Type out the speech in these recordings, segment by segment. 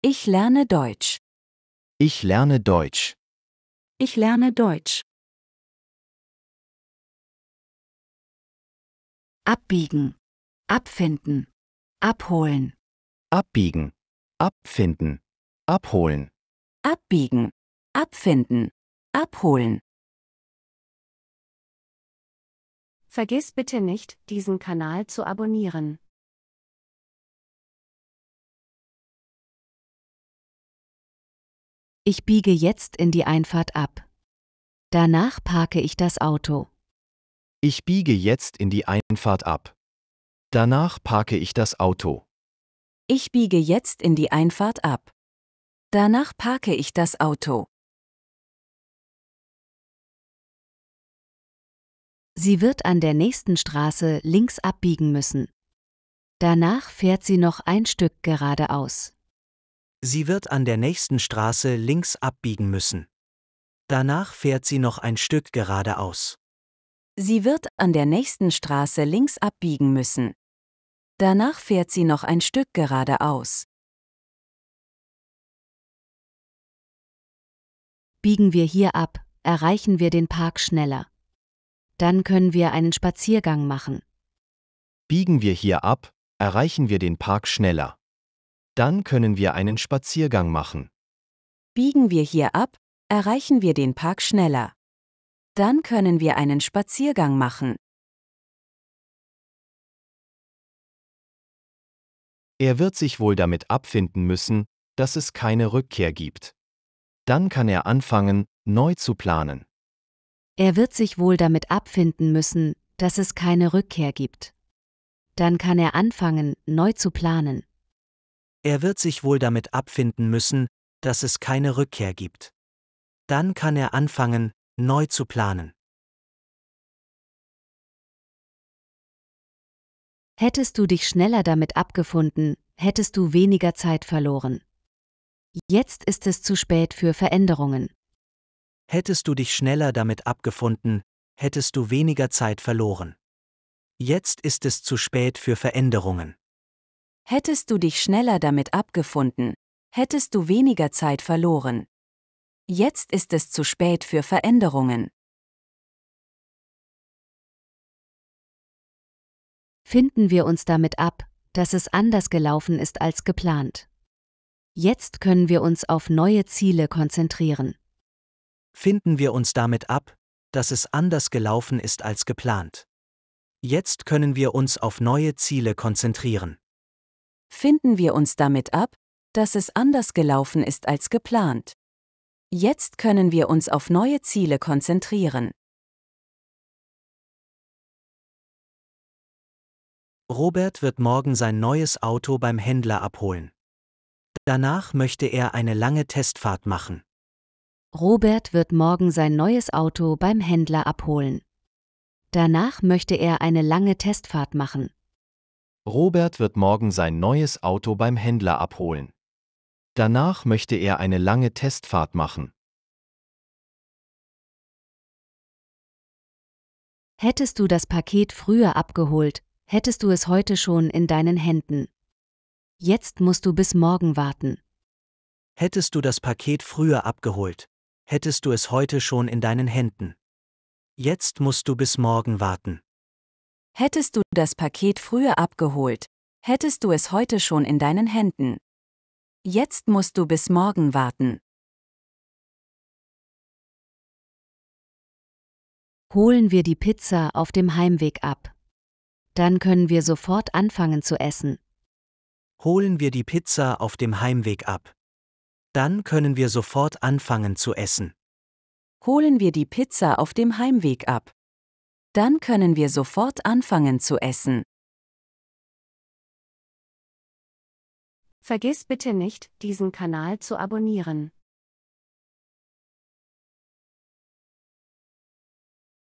Ich lerne Deutsch. Ich lerne Deutsch. Ich lerne Deutsch. Abbiegen. Abfinden. Abholen. Abbiegen. Abfinden. Abholen. Abbiegen. Abfinden. Abholen. Vergiss bitte nicht, diesen Kanal zu abonnieren. Ich biege jetzt in die Einfahrt ab. Danach parke ich das Auto. Ich biege jetzt in die Einfahrt ab. Danach parke ich das Auto. Ich biege jetzt in die Einfahrt ab. Danach parke ich das Auto. Sie wird an der nächsten Straße links abbiegen müssen. Danach fährt sie noch ein Stück geradeaus. Sie wird an der nächsten Straße links abbiegen müssen. Danach fährt sie noch ein Stück geradeaus. Sie wird an der nächsten Straße links abbiegen müssen. Danach fährt sie noch ein Stück geradeaus. Biegen wir hier ab, erreichen wir den Park schneller. Dann können wir einen Spaziergang machen. Biegen wir hier ab, erreichen wir den Park schneller. Dann können wir einen Spaziergang machen. Biegen wir hier ab, erreichen wir den Park schneller. Dann können wir einen Spaziergang machen. Er wird sich wohl damit abfinden müssen, dass es keine Rückkehr gibt. Dann kann er anfangen, neu zu planen. Er wird sich wohl damit abfinden müssen, dass es keine Rückkehr gibt. Dann kann er anfangen, neu zu planen. Er wird sich wohl damit abfinden müssen, dass es keine Rückkehr gibt. Dann kann er anfangen, neu zu planen. Hättest du dich schneller damit abgefunden, hättest du weniger Zeit verloren. Jetzt ist es zu spät für Veränderungen. Hättest du dich schneller damit abgefunden, hättest du weniger Zeit verloren. Jetzt ist es zu spät für Veränderungen. Hättest du dich schneller damit abgefunden, hättest du weniger Zeit verloren. Jetzt ist es zu spät für Veränderungen. Finden wir uns damit ab, dass es anders gelaufen ist als geplant. Jetzt können wir uns auf neue Ziele konzentrieren. Finden wir uns damit ab, dass es anders gelaufen ist als geplant. Jetzt können wir uns auf neue Ziele konzentrieren. Finden wir uns damit ab, dass es anders gelaufen ist als geplant. Jetzt können wir uns auf neue Ziele konzentrieren. Robert wird morgen sein neues Auto beim Händler abholen. Danach möchte er eine lange Testfahrt machen. Robert wird morgen sein neues Auto beim Händler abholen. Danach möchte er eine lange Testfahrt machen. Robert wird morgen sein neues Auto beim Händler abholen. Danach möchte er eine lange Testfahrt machen. Hättest du das Paket früher abgeholt, hättest du es heute schon in deinen Händen. Jetzt musst du bis morgen warten. Hättest du das Paket früher abgeholt, hättest du es heute schon in deinen Händen. Jetzt musst du bis morgen warten. Hättest du das Paket früher abgeholt, hättest du es heute schon in deinen Händen. Jetzt musst du bis morgen warten. Holen wir die Pizza auf dem Heimweg ab. Dann können wir sofort anfangen zu essen. Holen wir die Pizza auf dem Heimweg ab. Dann können wir sofort anfangen zu essen. Holen wir die Pizza auf dem Heimweg ab. Dann können wir sofort anfangen zu essen. Vergiss bitte nicht, diesen Kanal zu abonnieren.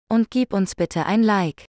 Und gib uns bitte ein Like.